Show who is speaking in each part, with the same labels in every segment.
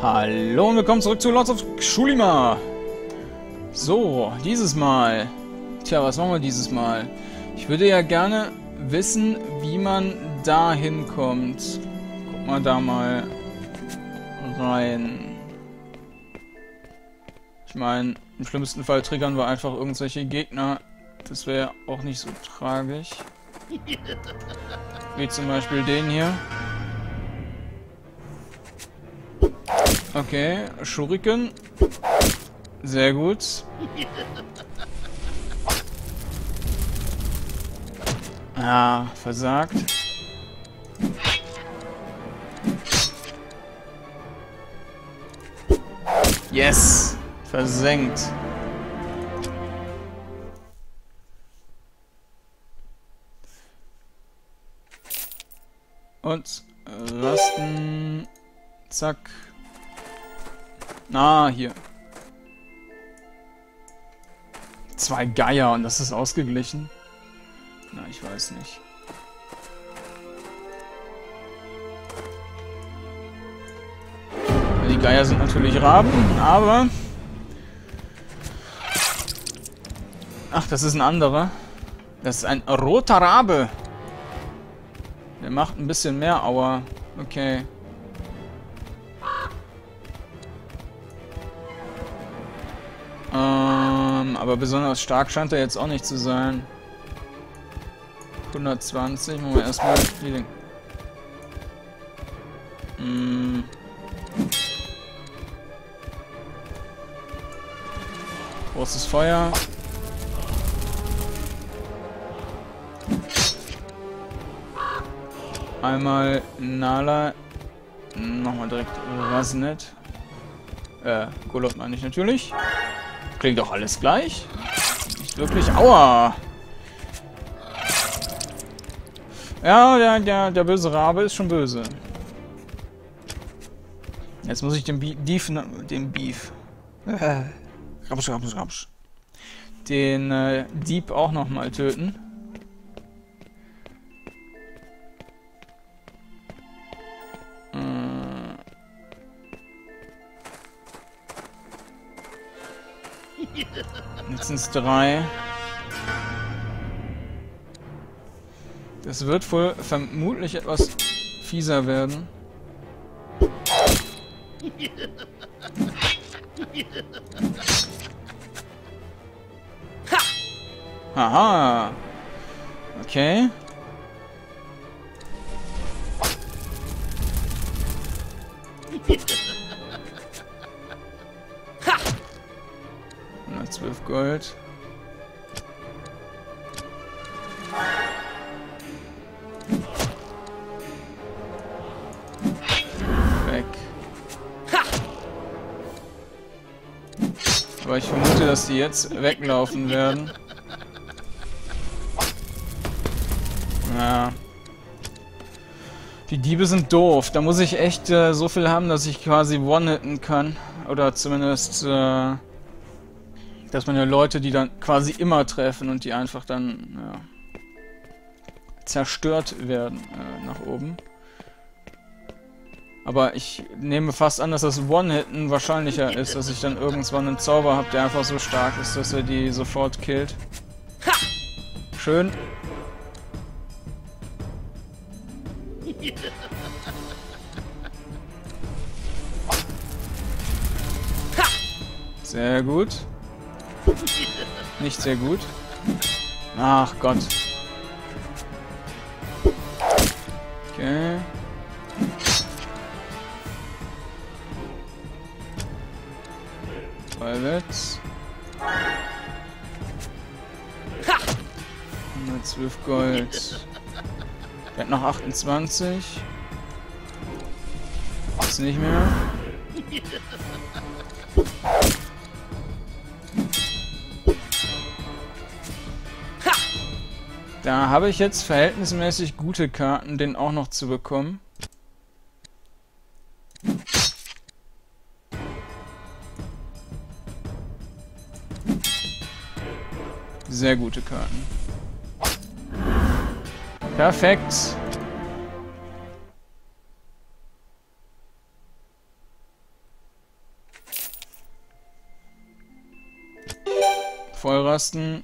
Speaker 1: Hallo und willkommen zurück zu Lords of Shulima. So, dieses Mal. Tja, was machen wir dieses Mal? Ich würde ja gerne wissen, wie man da hinkommt. Guck mal da mal rein. Ich meine, im schlimmsten Fall triggern wir einfach irgendwelche Gegner. Das wäre auch nicht so tragisch. Wie zum Beispiel den hier. Okay, Schuriken. Sehr gut. Ah, versagt. Yes! Versenkt. Und rasten. Zack. Na, hier. Zwei Geier und das ist ausgeglichen. Na, ich weiß nicht. Die Geier sind natürlich Raben, aber... Ach, das ist ein anderer. Das ist ein roter Rabe. Der macht ein bisschen mehr Aua. Okay. Aber besonders stark scheint er jetzt auch nicht zu sein. 120, machen wir erstmal den... Mm. Großes Feuer. Einmal Nala. Nochmal direkt Rasnet. Äh, Golot meine ich natürlich. Klingt doch alles gleich. Nicht wirklich. Aua! Ja, der, der, der böse Rabe ist schon böse. Jetzt muss ich den Beef, den Beef, äh, rapsch, rapsch, rapsch, den äh, Dieb auch nochmal töten. Es drei. Das wird wohl vermutlich etwas fieser werden. Haha. Okay. Gold. Weg. Aber ich vermute, dass die jetzt weglaufen werden. Ja. Die Diebe sind doof. Da muss ich echt äh, so viel haben, dass ich quasi one-hitten kann. Oder zumindest äh, dass man ja Leute, die dann quasi immer treffen und die einfach dann ja, zerstört werden äh, nach oben. Aber ich nehme fast an, dass das One-Hitten wahrscheinlicher ist, dass ich dann irgendwann einen Zauber habe, der einfach so stark ist, dass er die sofort killt. Schön. Sehr gut. Nicht sehr gut. Ach Gott. Okay. Violet. 112 Gold. Er hat noch 28. Jetzt nicht mehr. Da habe ich jetzt verhältnismäßig gute Karten, den auch noch zu bekommen. Sehr gute Karten. Perfekt. Vollrasten.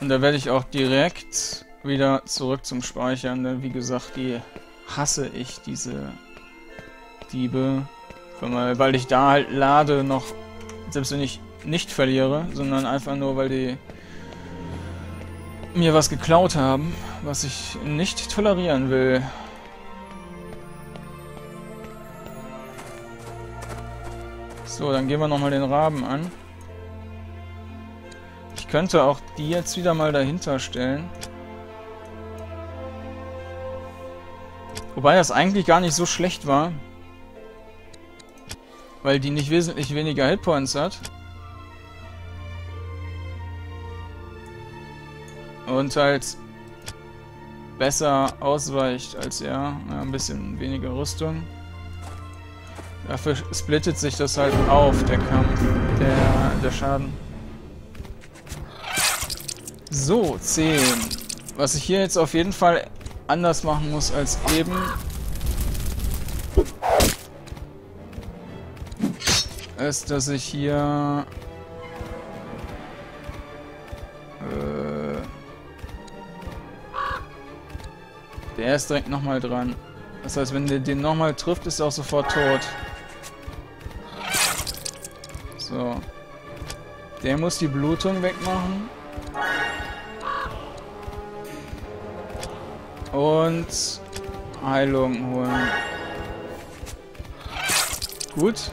Speaker 1: Und da werde ich auch direkt wieder zurück zum Speichern, denn wie gesagt, die hasse ich, diese Diebe. Weil ich da halt lade noch, selbst wenn ich nicht verliere, sondern einfach nur, weil die mir was geklaut haben, was ich nicht tolerieren will. So, dann gehen wir nochmal den Raben an. Ich könnte auch die jetzt wieder mal dahinter stellen. Wobei das eigentlich gar nicht so schlecht war. Weil die nicht wesentlich weniger Hitpoints hat. Und halt besser ausweicht als er. Ja, ein bisschen weniger Rüstung. Dafür splittet sich das halt auf, der Kampf, der, der Schaden. So, 10. Was ich hier jetzt auf jeden Fall anders machen muss als eben. Ist, dass ich hier... Äh, der ist direkt nochmal dran. Das heißt, wenn der den nochmal trifft, ist er auch sofort tot. So. Der muss die Blutung wegmachen. Und Heilung holen. Gut.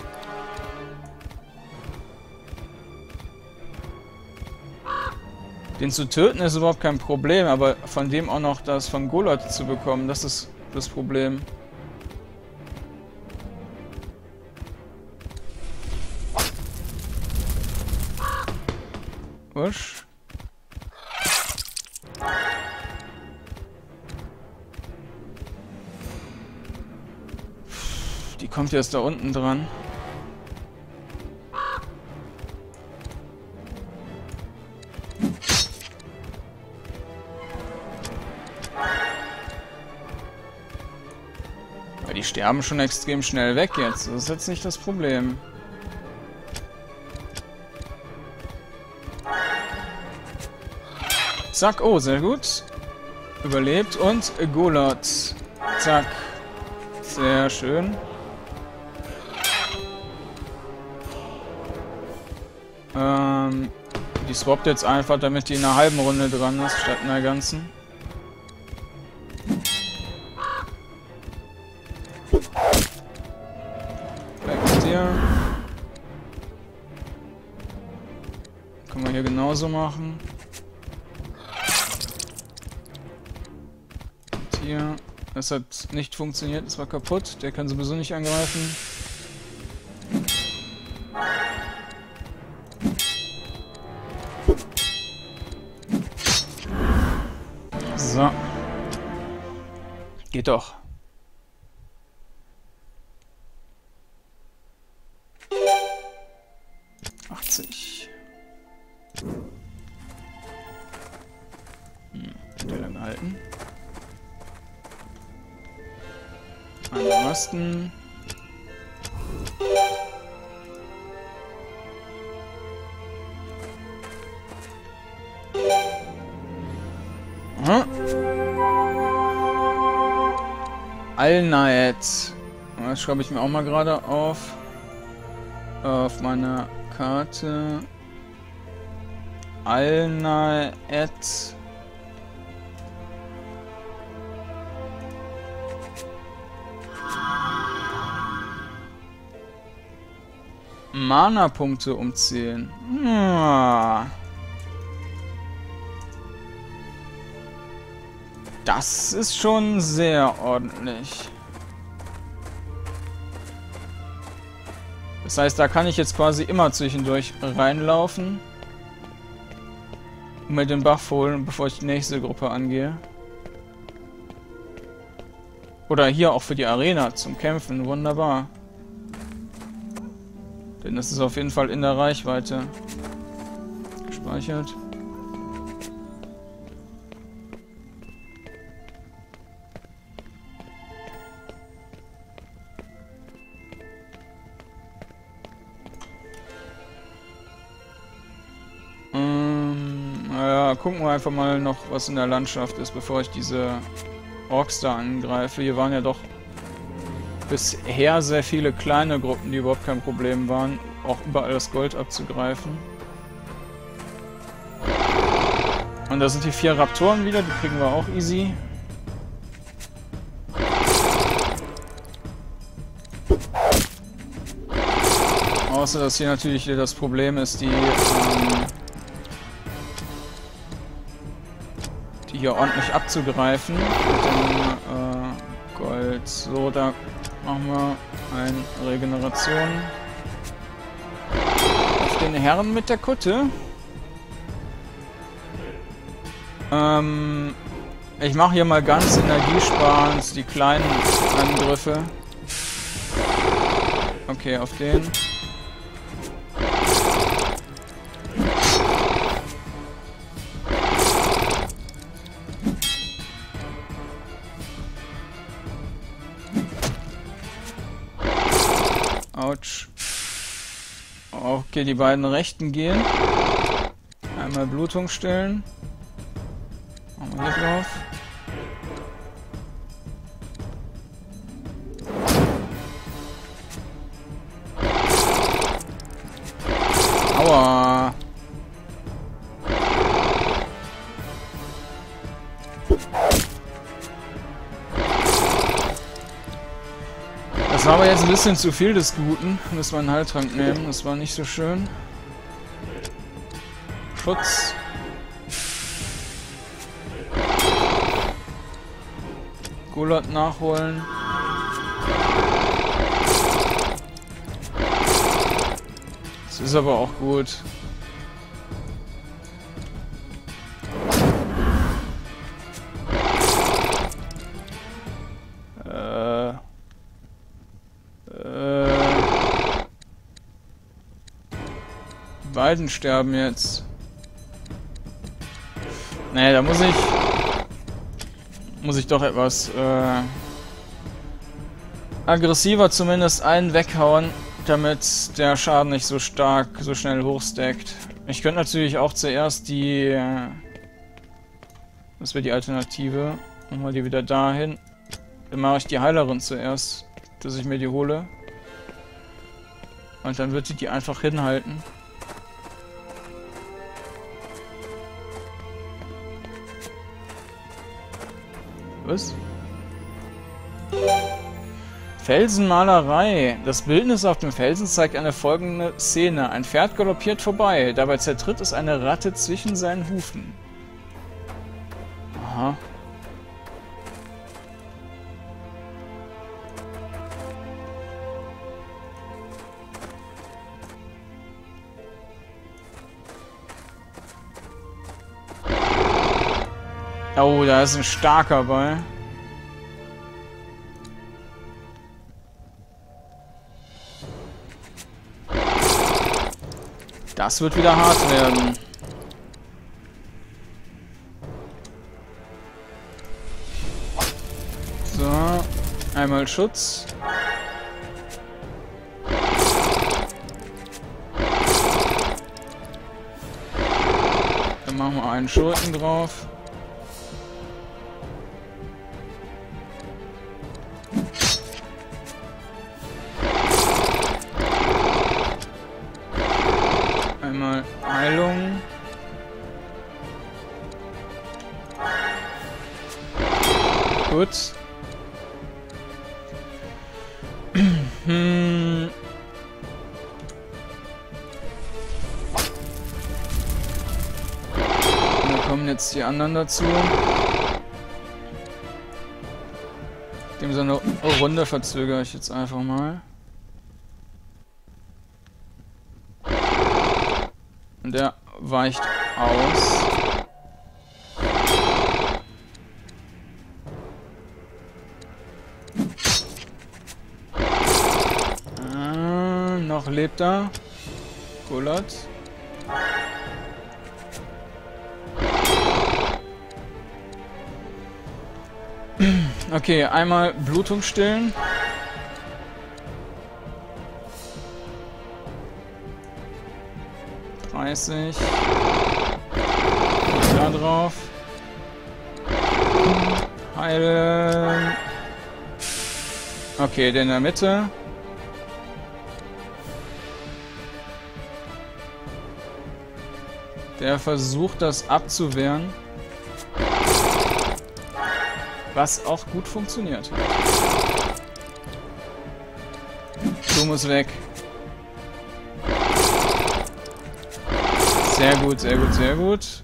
Speaker 1: Den zu töten ist überhaupt kein Problem, aber von dem auch noch das von Golot zu bekommen, das ist das Problem. Kommt jetzt da unten dran. die sterben schon extrem schnell weg jetzt. Das ist jetzt nicht das Problem. Zack, oh, sehr gut. Überlebt und Golot. Zack. Sehr schön. Ähm, die swappt jetzt einfach, damit die in einer halben Runde dran ist, statt in einer ganzen. Dir. Können wir hier genauso machen. hier. Das hat nicht funktioniert, es war kaputt. Der kann sowieso nicht angreifen. Geht Alnaet. Das schreibe ich mir auch mal gerade auf. Auf meiner Karte. Alnaet. Mana-Punkte umzählen. Ah. Das ist schon sehr ordentlich. Das heißt, da kann ich jetzt quasi immer zwischendurch reinlaufen. Und mir den Buff holen, bevor ich die nächste Gruppe angehe. Oder hier auch für die Arena zum Kämpfen. Wunderbar. Denn das ist auf jeden Fall in der Reichweite. Gespeichert. Gucken wir einfach mal noch, was in der Landschaft ist, bevor ich diese Orks da angreife. Hier waren ja doch bisher sehr viele kleine Gruppen, die überhaupt kein Problem waren, auch überall das Gold abzugreifen. Und da sind die vier Raptoren wieder, die kriegen wir auch easy. Außer, dass hier natürlich das Problem ist, die, ähm, hier ordentlich abzugreifen dem äh, Gold. So, da machen wir eine Regeneration. Auf den Herren mit der Kutte. Ähm, ich mache hier mal ganz energiesparend die kleinen Angriffe. Okay, auf den. Okay, die beiden rechten gehen. Einmal Blutung stillen. Machen wir hier drauf. Bisschen zu viel des Guten. Müssen wir einen Heiltrank nehmen. Das war nicht so schön. Schutz. Gulat nachholen. Das ist aber auch gut. Beiden sterben jetzt. Nee, da muss ich muss ich doch etwas äh, aggressiver zumindest einen weghauen, damit der Schaden nicht so stark, so schnell hochstackt. Ich könnte natürlich auch zuerst die... Äh, das wäre die Alternative. Machen die wieder dahin. Dann mache ich die Heilerin zuerst, dass ich mir die hole. Und dann wird sie die einfach hinhalten. Was? Felsenmalerei. Das Bildnis auf dem Felsen zeigt eine folgende Szene. Ein Pferd galoppiert vorbei. Dabei zertritt es eine Ratte zwischen seinen Hufen. Aha. Oh, da ist ein starker bei. Das wird wieder hart werden. So, einmal Schutz. Dann machen wir einen Schurken drauf. Gut. hm. Da kommen jetzt die anderen dazu. Dem so eine Runde verzögere ich jetzt einfach mal. Und der weicht aus. Lebt er. Gullert. Okay, einmal Blutung stillen. Dreißig. Da drauf. Heilen. Okay, der in der Mitte. Der versucht das abzuwehren. Was auch gut funktioniert. Du musst weg. Sehr gut, sehr gut, sehr gut.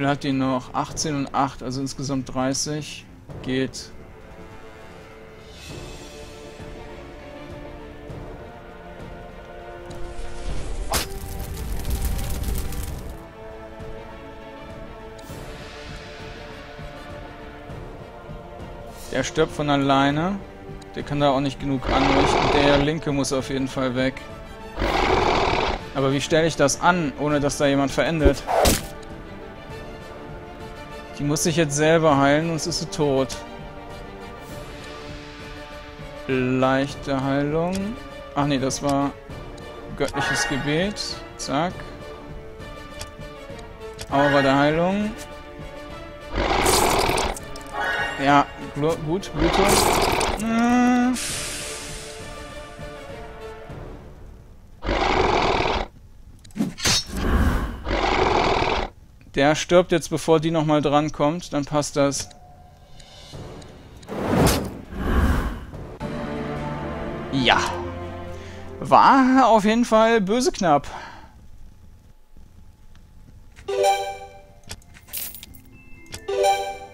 Speaker 1: Viel hat die noch? 18 und 8, also insgesamt 30. Geht. Der stirbt von alleine. Der kann da auch nicht genug anrichten. Der linke muss auf jeden Fall weg. Aber wie stelle ich das an, ohne dass da jemand verendet? Die muss sich jetzt selber heilen, sonst ist sie tot. Leichte Heilung. Ach nee, das war göttliches Gebet. Zack. Aura der Heilung. Ja, gut, Blutung. Der stirbt jetzt, bevor die nochmal drankommt. Dann passt das. Ja. War auf jeden Fall böse knapp.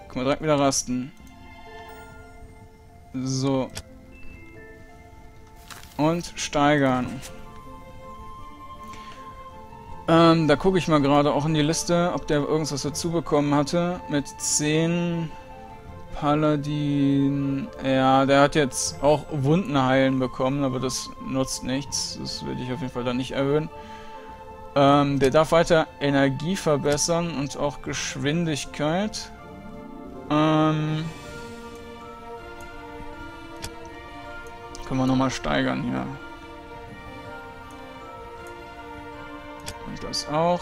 Speaker 1: Guck mal, direkt wieder rasten. So. Und steigern. Ähm, da gucke ich mal gerade auch in die Liste, ob der irgendwas dazu bekommen hatte. Mit 10 Paladin. Ja, der hat jetzt auch Wunden heilen bekommen, aber das nutzt nichts. Das würde ich auf jeden Fall dann nicht erhöhen. Ähm, der darf weiter Energie verbessern und auch Geschwindigkeit. Ähm. Können wir nochmal steigern hier. Und das auch.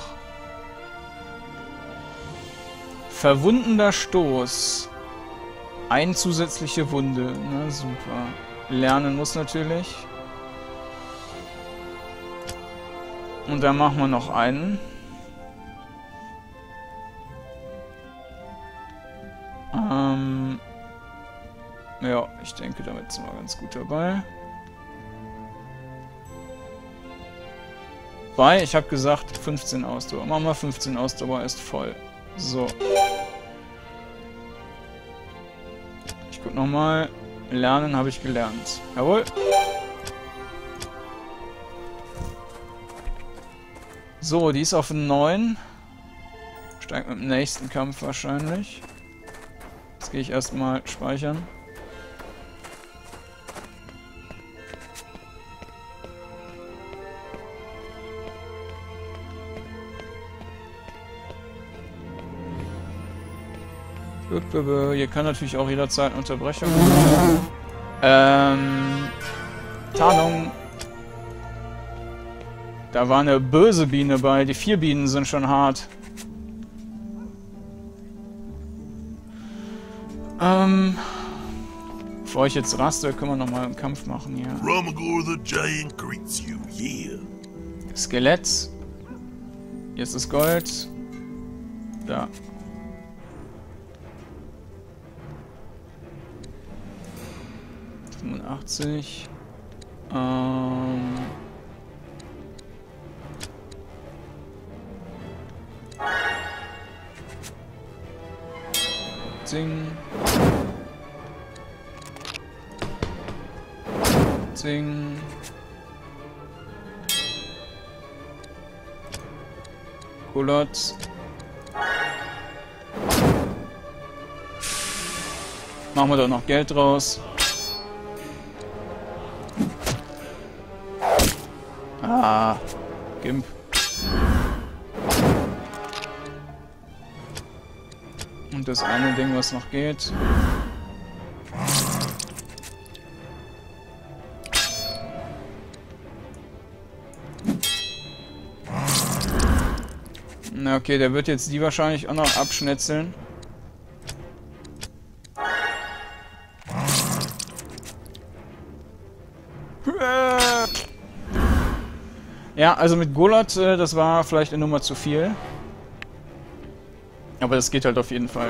Speaker 1: Verwundender Stoß. Ein zusätzliche Wunde. Na super. Lernen muss natürlich. Und dann machen wir noch einen. Ähm, ja, ich denke, damit sind wir ganz gut dabei. Weil, ich habe gesagt, 15 Ausdauer. Machen wir 15 Ausdauer ist voll. So. Ich guck nochmal. Lernen habe ich gelernt. Jawohl. So, die ist auf 9. Steigt mit dem nächsten Kampf wahrscheinlich. Jetzt gehe ich erstmal speichern. Hier kann natürlich auch jederzeit Unterbrechung. Ähm. Tarnung. Da war eine böse Biene bei. Die vier Bienen sind schon hart. Ähm. Bevor ich jetzt raste, können wir nochmal einen Kampf machen hier. Skelett. Hier ist das Gold. Da. 85. Ähm... Zing. Zing. Kulot. Machen wir doch noch Geld draus. Ah, Gimp. Und das eine Ding, was noch geht. Na okay, der wird jetzt die wahrscheinlich auch noch abschnetzeln. Ja, also mit Golat, äh, das war vielleicht eine Nummer zu viel. Aber das geht halt auf jeden Fall.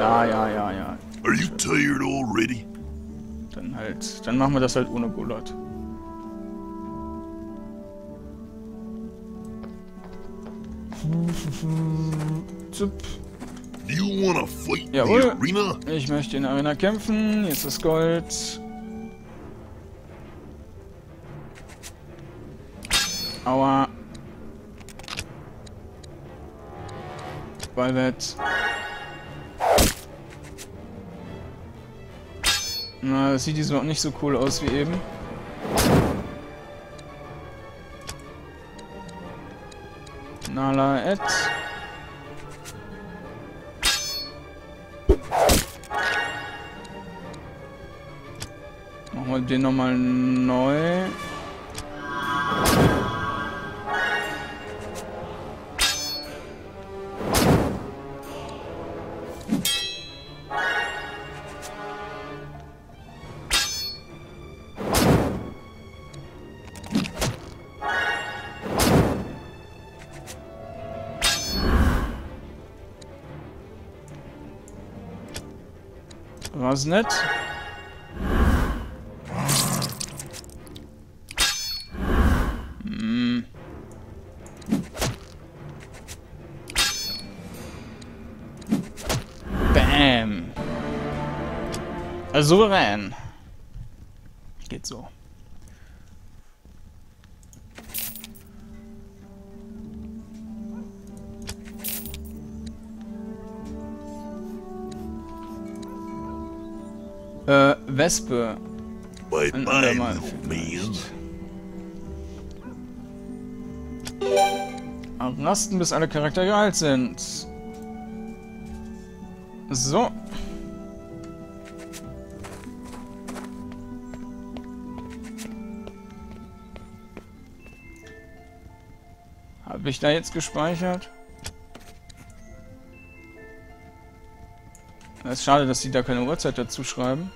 Speaker 1: Ja, ja, ja, ja.
Speaker 2: Are you tired already?
Speaker 1: Dann halt, dann machen wir das halt ohne Golat. Zup.
Speaker 2: Do you wanna fight
Speaker 1: Jawohl.
Speaker 2: the arena?
Speaker 1: Ich möchte in der Arena kämpfen. Jetzt ist Gold. Aua. Ballwett. Na, das sieht diesmal auch nicht so cool aus wie eben. Nala et. Machen wir den nochmal neu. War's nett? Hm. Bam. Also souverän. Geht so. Wespe.
Speaker 2: Man.
Speaker 1: vielleicht. Rasten, bis alle Charaktere geheilt sind. So. Habe ich da jetzt gespeichert? Es ist schade, dass sie da keine Uhrzeit dazu schreiben.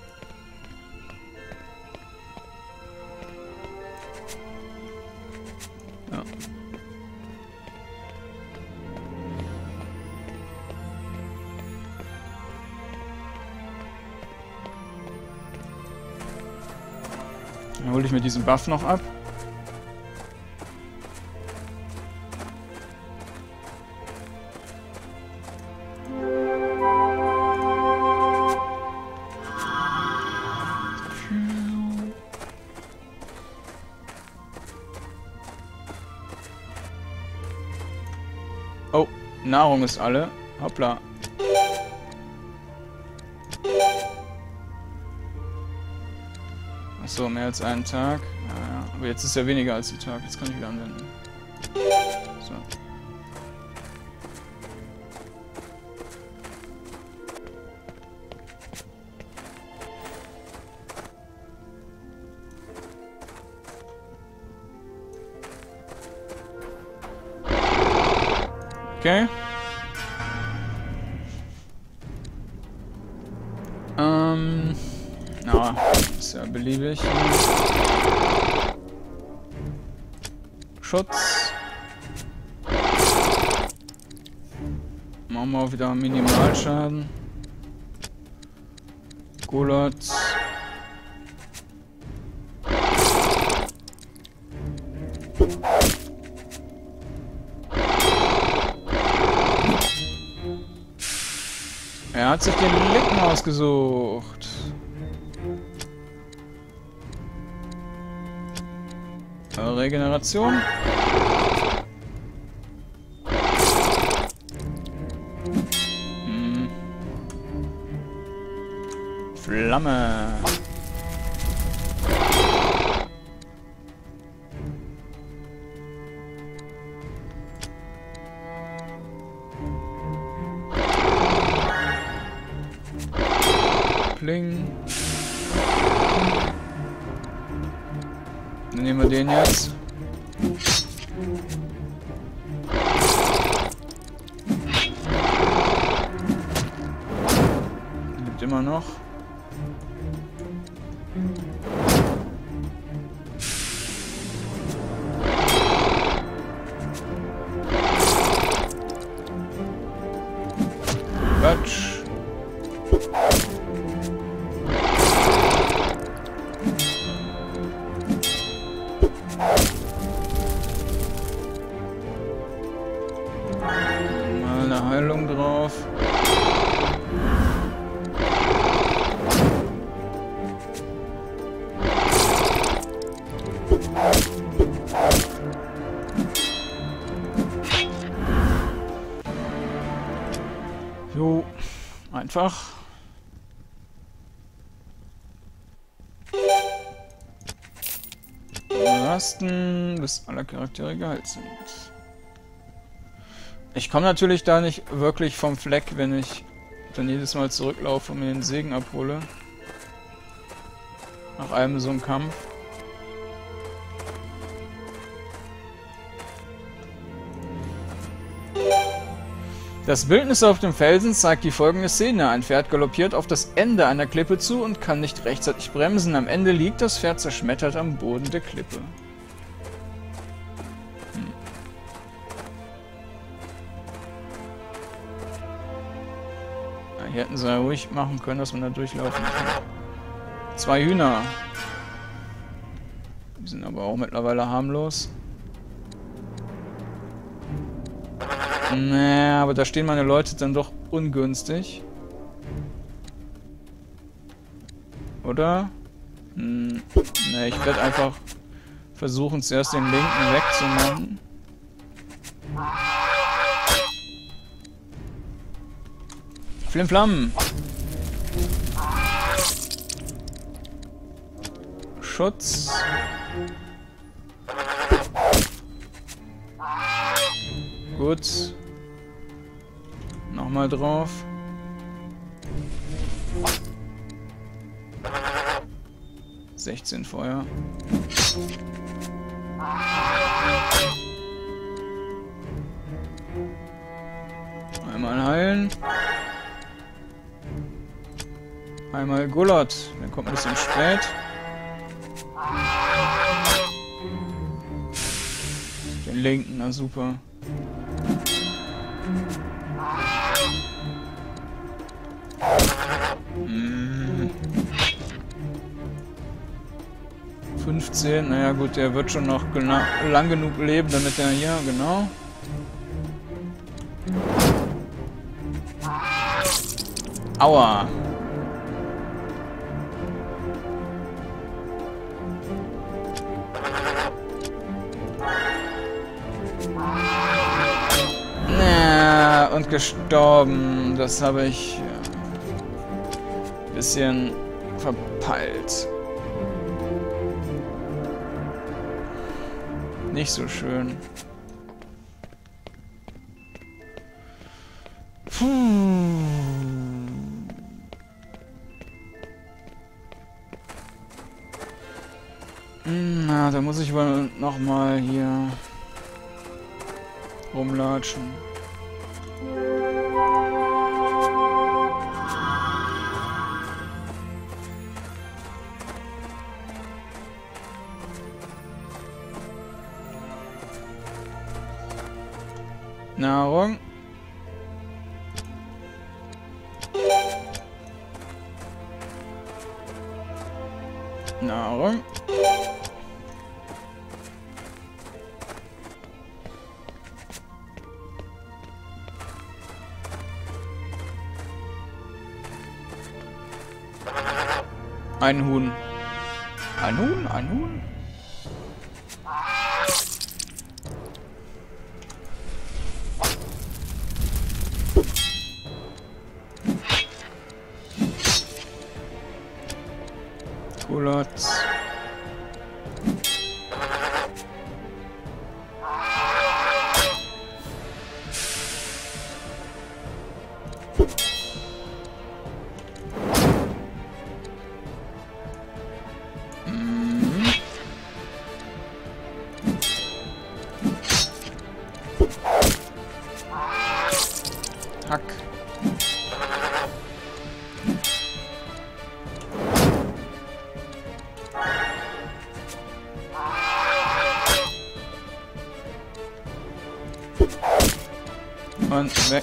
Speaker 1: Diesen Buff noch ab. Oh, Nahrung ist alle. Hoppla. Als einen Tag. Ja. Aber jetzt ist ja weniger als die Tag. Jetzt kann ich wieder anwenden. Dann Rasten, bis alle Charaktere geheilt sind. Ich komme natürlich da nicht wirklich vom Fleck, wenn ich dann jedes Mal zurücklaufe und mir den Segen abhole. Nach einem so einem Kampf. Das Bildnis auf dem Felsen zeigt die folgende Szene. Ein Pferd galoppiert auf das Ende einer Klippe zu und kann nicht rechtzeitig bremsen. Am Ende liegt das Pferd zerschmettert am Boden der Klippe. Hätten ruhig machen können, dass man da durchlaufen kann. Zwei Hühner. Die sind aber auch mittlerweile harmlos. Nee, aber da stehen meine Leute dann doch ungünstig. Oder? Hm, nee, ich werde einfach versuchen, zuerst den linken wegzumachen. Flimflam! Schutz. Gut. Nochmal drauf. Sechzehn Feuer. Einmal Gullert. Der kommt ein bisschen spät. Den linken, na super. Hm. 15, naja gut, der wird schon noch lang genug leben, damit er hier, genau. Aua. Und gestorben. Das habe ich ein bisschen verpeilt. Nicht so schön. Puh. Na, da muss ich wohl noch mal hier rumlatschen. Ein Huhn. Ein Huhn? Ein Huhn?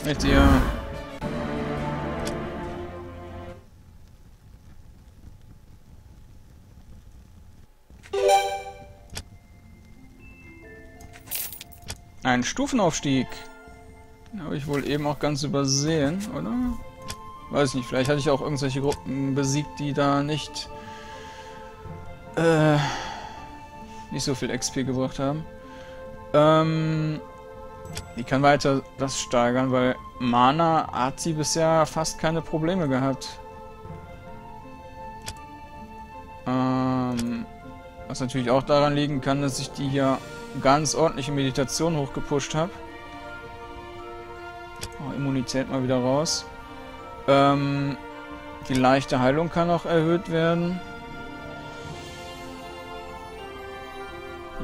Speaker 1: Mit dir. Ein Stufenaufstieg. Den habe ich wohl eben auch ganz übersehen, oder? Weiß nicht, vielleicht hatte ich auch irgendwelche Gruppen besiegt, die da nicht äh, nicht so viel XP gebracht haben. Ähm, die kann weiter das steigern, weil Mana hat sie bisher fast keine Probleme gehabt. Ähm, was natürlich auch daran liegen kann, dass ich die hier ganz ordentliche Meditation hochgepusht habe. Oh, Immunität mal wieder raus. Ähm, die leichte Heilung kann auch erhöht werden.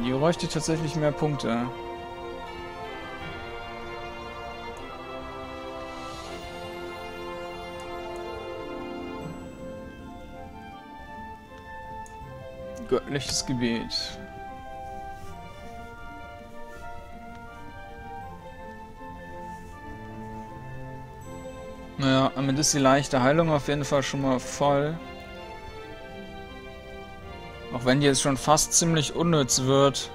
Speaker 1: Die bräuchte tatsächlich mehr Punkte. Göttliches Gebet. Naja, damit ist die leichte Heilung auf jeden Fall schon mal voll. Auch wenn die jetzt schon fast ziemlich unnütz wird.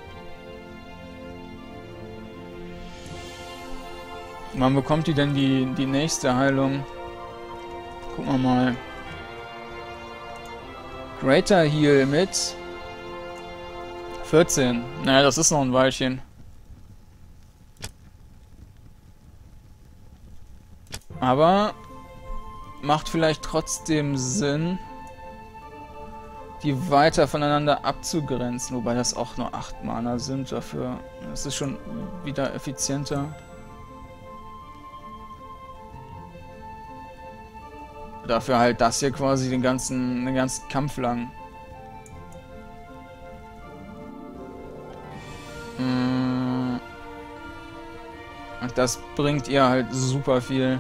Speaker 1: Wann bekommt die denn die, die nächste Heilung? Gucken wir mal. Greater Heal mit 14. Naja, das ist noch ein Weilchen. Aber macht vielleicht trotzdem Sinn, die weiter voneinander abzugrenzen, wobei das auch nur 8 Mana sind dafür. Das ist schon wieder effizienter. Dafür halt das hier quasi den ganzen, den ganzen Kampf lang. Das bringt ihr halt super viel.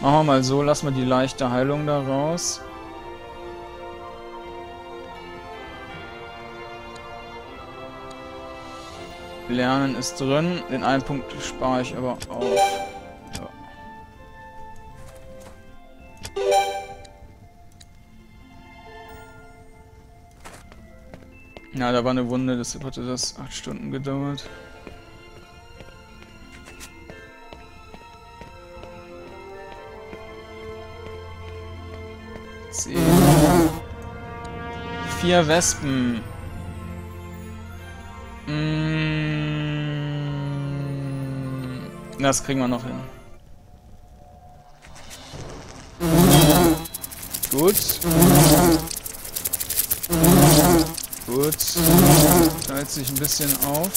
Speaker 1: Machen wir mal so, lassen wir die leichte Heilung da raus. Lernen ist drin. Den einen Punkt spare ich aber auf. Ja, da war eine Wunde, deshalb hatte das 8 Stunden gedauert. Vier Wespen. Mm, das kriegen wir noch hin. Gut. Gut. Teilt sich ein bisschen auf.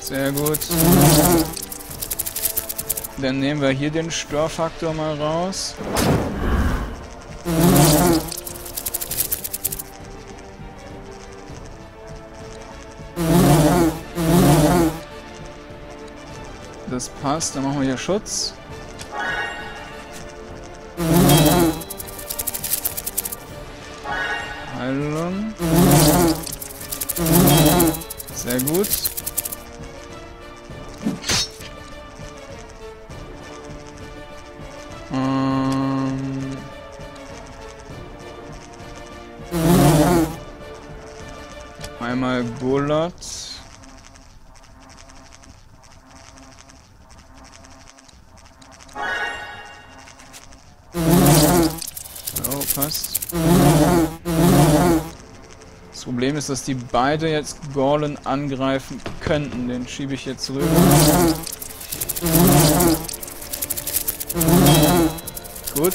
Speaker 1: Sehr gut. Dann nehmen wir hier den Störfaktor mal raus. Das passt, dann machen wir hier Schutz. Sehr ist, dass die beide jetzt Gorlen angreifen könnten. Den schiebe ich jetzt rüber. Gut.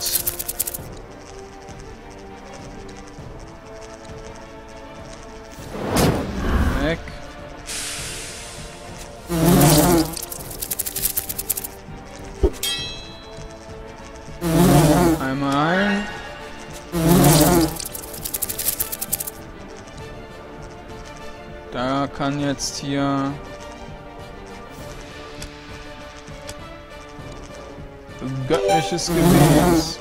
Speaker 1: Göttliches Gebet.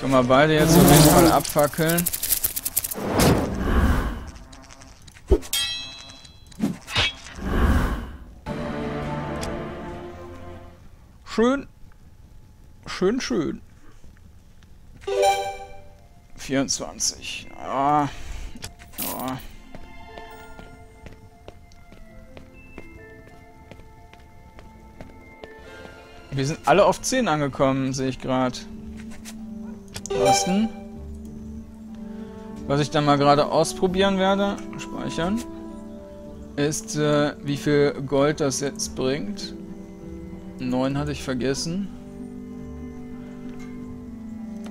Speaker 1: Können wir beide jetzt auf jeden Fall abfackeln. Schön. Schön, schön. 24. Ja. Ja. Wir sind alle auf 10 angekommen, sehe ich gerade. Was denn? Was ich dann mal gerade ausprobieren werde, speichern, ist, äh, wie viel Gold das jetzt bringt. 9 hatte ich vergessen.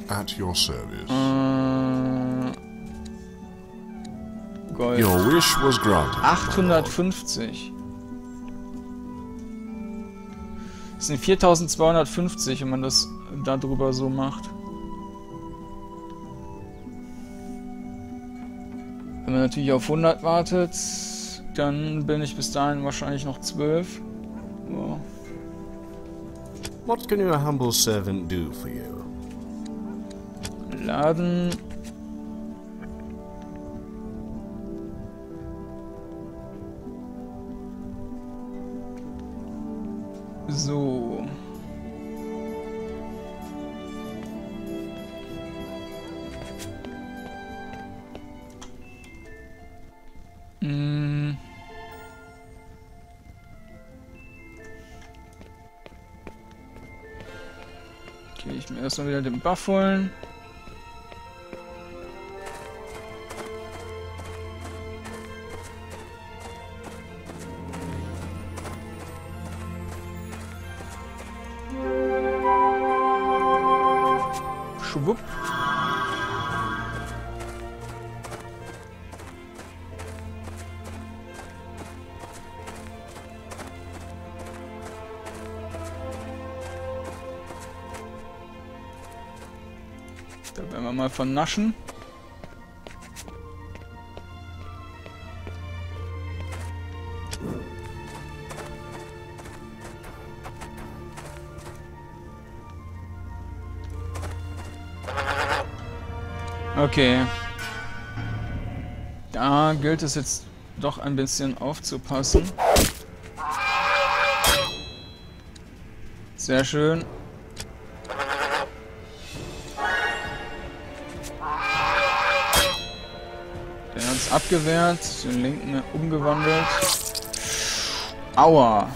Speaker 3: At your service.
Speaker 1: Äh, Gold.
Speaker 3: Your wish was granted.
Speaker 1: 850. Das sind 4250, wenn man das darüber so macht. Wenn man natürlich auf 100 wartet, dann bin ich bis dahin wahrscheinlich noch 12. Ja.
Speaker 3: What can your humble servant do for you?
Speaker 1: Laden. Okay, ich mir erstmal wieder den Buff holen. Von naschen. Okay. Da gilt es jetzt doch ein bisschen aufzupassen. Sehr schön. Abgewehrt, den linken umgewandelt. Aua.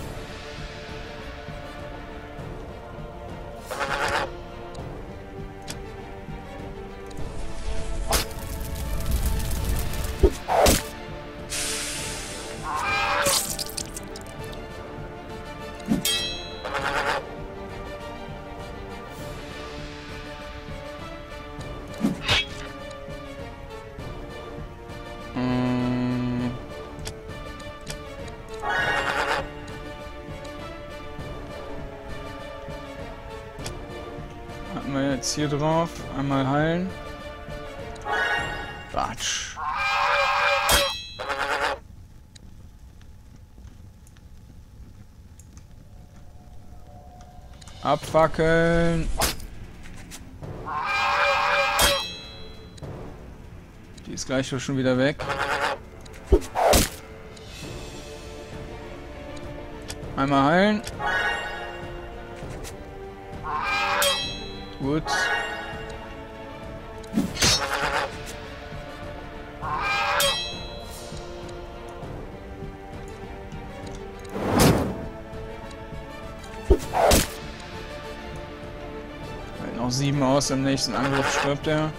Speaker 1: Jetzt hier drauf. Einmal heilen. Batsch. Abfackeln. Die ist gleich schon wieder weg. Einmal heilen. Gut. Noch sieben aus, im nächsten Angriff stirbt er.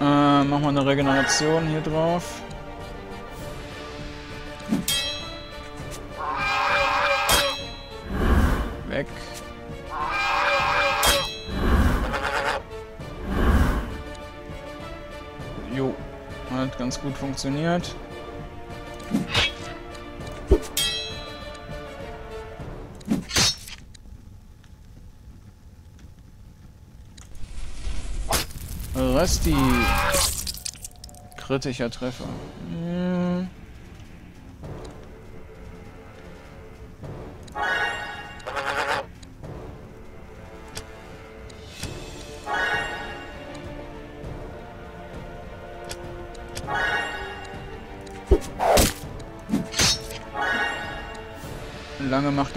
Speaker 1: Äh, machen wir eine Regeneration hier drauf. funktioniert. Rösti. Kritischer Treffer. Hm.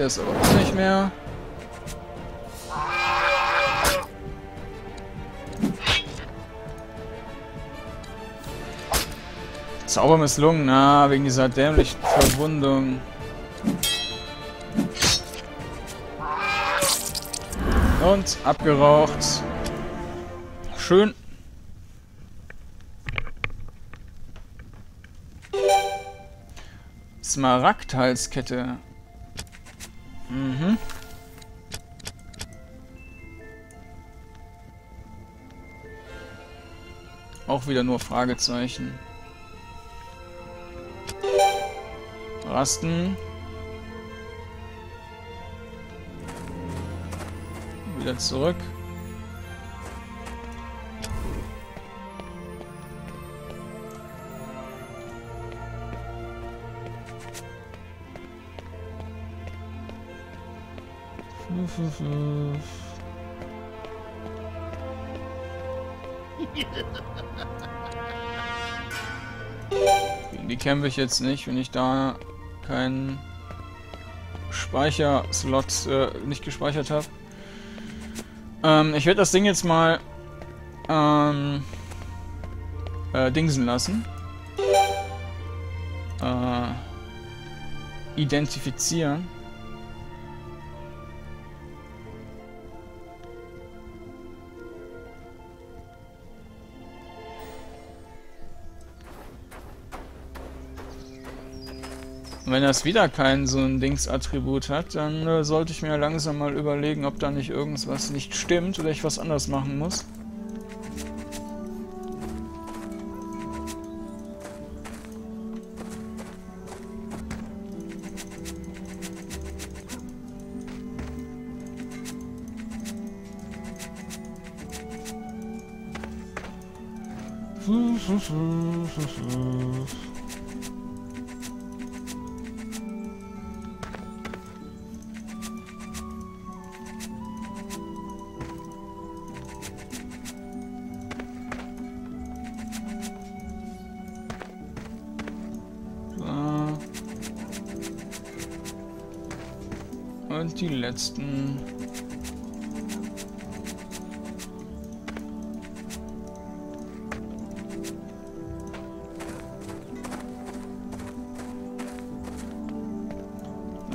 Speaker 1: Es aber auch nicht mehr. Zauber misslungen, na, wegen dieser dämlichen Verwundung. Und abgeraucht. Schön. Smaragdhalskette. Mhm. Auch wieder nur Fragezeichen. Rasten. Wieder zurück. Die kämpfe ich jetzt nicht, wenn ich da keinen Speicherslot äh, nicht gespeichert habe. Ähm, ich werde das Ding jetzt mal ähm, äh, dingsen lassen. Äh, identifizieren. Wenn das wieder kein so ein Dings-Attribut hat, dann äh, sollte ich mir langsam mal überlegen, ob da nicht irgendwas nicht stimmt oder ich was anders machen muss.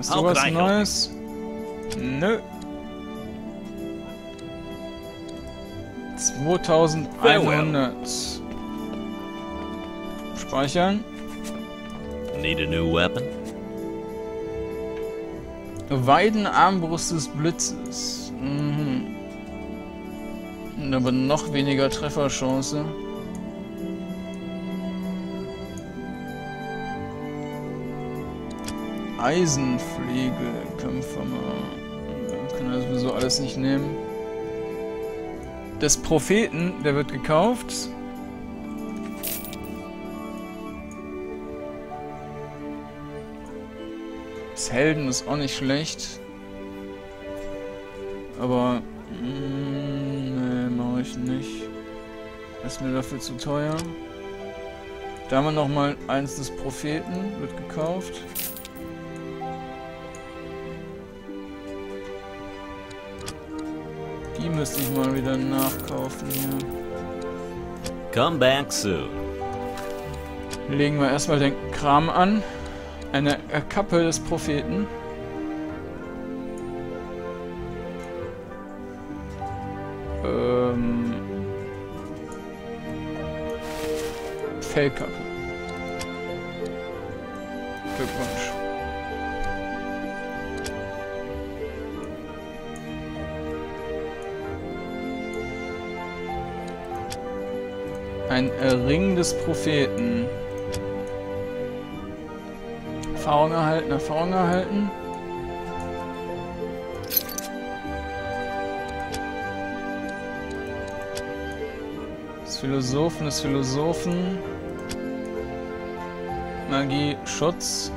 Speaker 1: Hast du was Neues? Nö. 2100. Speichern.
Speaker 4: Need a new weapon?
Speaker 1: Weidenarmbrust des Blitzes. Mhm. Aber noch weniger Trefferchance. Eisenflegel, Kämpfermer. Kann er sowieso alles nicht nehmen. Des Propheten, der wird gekauft. Des Helden ist auch nicht schlecht. Aber... Mh, nee, mache ich nicht. Ist mir dafür zu teuer. Da haben wir nochmal eins des Propheten, wird gekauft. Müsste ich mal wieder nachkaufen hier.
Speaker 4: Come back soon.
Speaker 1: Legen wir erstmal den Kram an. Eine Kappe des Propheten. Ähm. Fellkappe. Ein Ring des Propheten. Erfahrung erhalten, Erfahrung erhalten. Des Philosophen, des Philosophen. Magie, Schutz.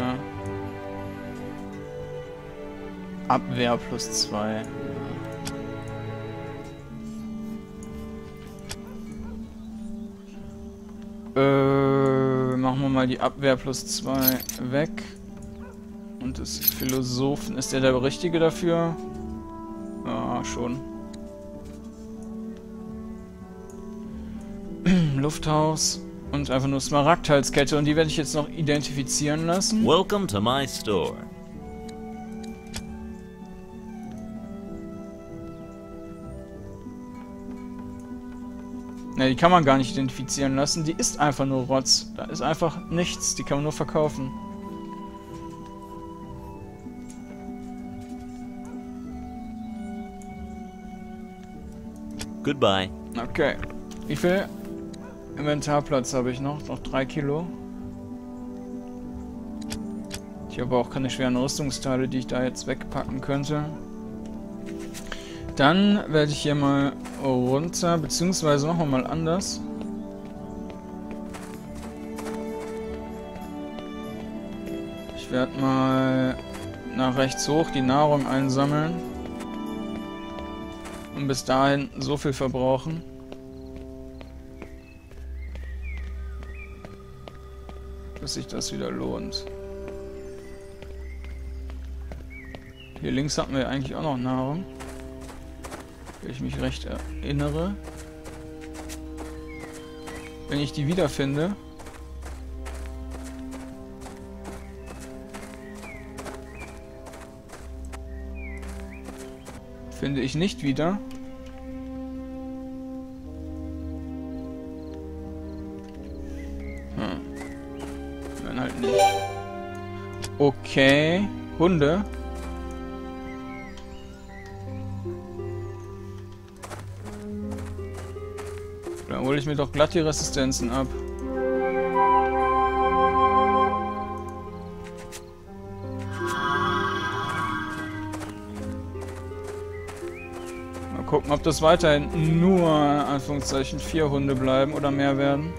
Speaker 1: Ja. Abwehr plus zwei. Mal die Abwehr plus zwei weg. Und des Philosophen, ist der der Richtige dafür? Ja, schon. Lufthaus und einfach nur Smaragdhalskette und die werde ich jetzt noch identifizieren lassen.
Speaker 4: Welcome to my store.
Speaker 1: Ne, die kann man gar nicht identifizieren lassen. Die ist einfach nur Rotz. Da ist einfach nichts. Die kann man nur verkaufen.
Speaker 4: Goodbye.
Speaker 1: Okay. Wie viel Inventarplatz habe ich noch? Noch drei Kilo. Ich habe auch keine schweren Rüstungsteile, die ich da jetzt wegpacken könnte. Dann werde ich hier mal runter, beziehungsweise machen wir mal anders. Ich werde mal nach rechts hoch die Nahrung einsammeln. Und bis dahin so viel verbrauchen. Dass sich das wieder lohnt. Hier links hatten wir eigentlich auch noch Nahrung. Wenn ich mich recht erinnere. Wenn ich die wiederfinde. Finde ich nicht wieder. Hm. Dann halt nicht. Okay. Hunde. Ich mir doch glatt die Resistenzen ab. Mal gucken, ob das weiterhin nur, Anführungszeichen, vier Hunde bleiben oder mehr werden.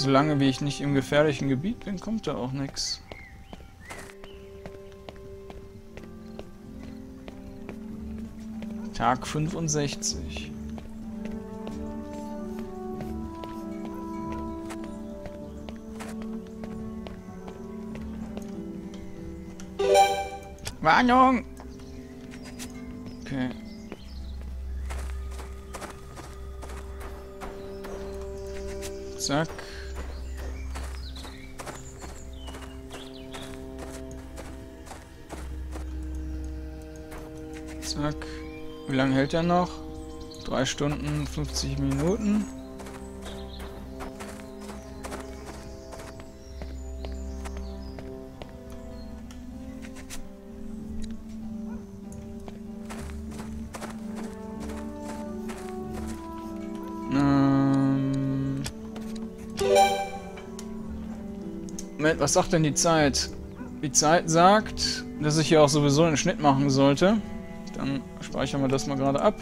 Speaker 1: Solange wie ich nicht im gefährlichen Gebiet bin, kommt da auch nichts. Tag 65. Warnung! Okay. Zack. Wie lange hält er noch? 3 Stunden, 50 Minuten. Ähm. Moment, was sagt denn die Zeit? Die Zeit sagt, dass ich hier auch sowieso einen Schnitt machen sollte. Speichern wir das mal gerade ab.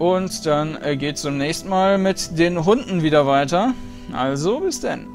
Speaker 1: Und dann äh, geht es zum nächsten Mal mit den Hunden wieder weiter. Also, bis denn.